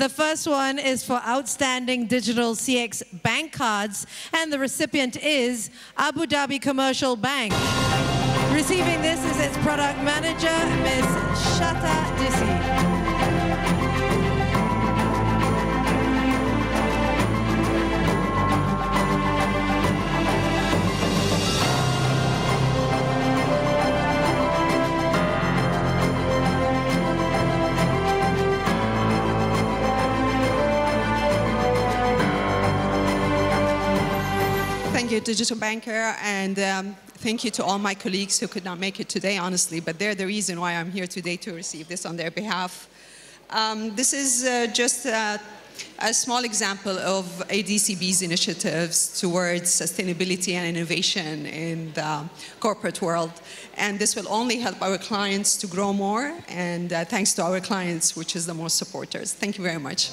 The first one is for outstanding digital CX bank cards, and the recipient is Abu Dhabi Commercial Bank. Receiving this is its product manager, Ms. Thank you, Digital Banker, and um, thank you to all my colleagues who could not make it today, honestly, but they're the reason why I'm here today to receive this on their behalf. Um, this is uh, just uh, a small example of ADCB's initiatives towards sustainability and innovation in the corporate world. And this will only help our clients to grow more, and uh, thanks to our clients, which is the most supporters. Thank you very much.